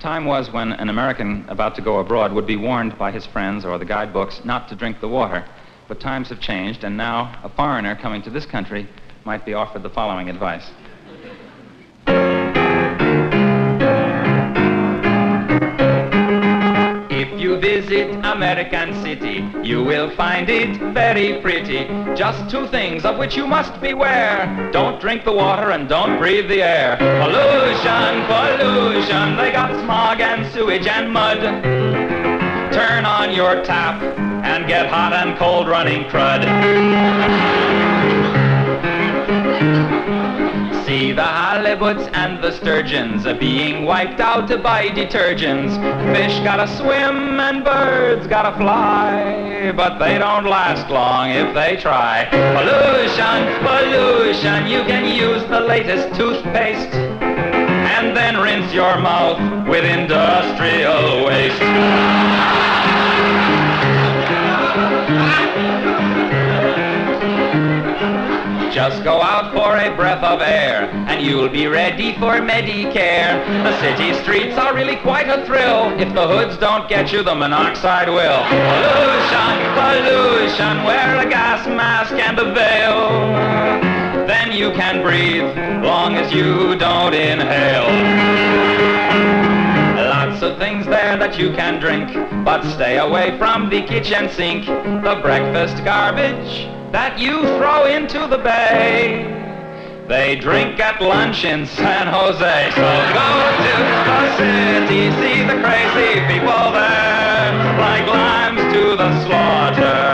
Time was when an American about to go abroad would be warned by his friends or the guidebooks not to drink the water. But times have changed, and now a foreigner coming to this country might be offered the following advice. If you visit American City, you will find it very pretty. Just two things of which you must beware. Don't drink the water and don't breathe the air. Pollution, pollution, they got and sewage and mud. Turn on your tap and get hot and cold running crud. See the halibuts and the sturgeons are being wiped out by detergents. Fish gotta swim and birds gotta fly, but they don't last long if they try. Pollution, pollution, you can use the latest toothpaste rinse your mouth with industrial waste. Just go out for a breath of air, and you'll be ready for Medicare. The city streets are really quite a thrill. If the hoods don't get you, the monoxide will. Pollution, pollution, wear a gas mask and a veil. Then you can breathe, long as you don't inhale. Things there that you can drink, but stay away from the kitchen sink, the breakfast garbage that you throw into the bay. They drink at lunch in San Jose. So go to the city, see the crazy people there, like lambs to the slaughter.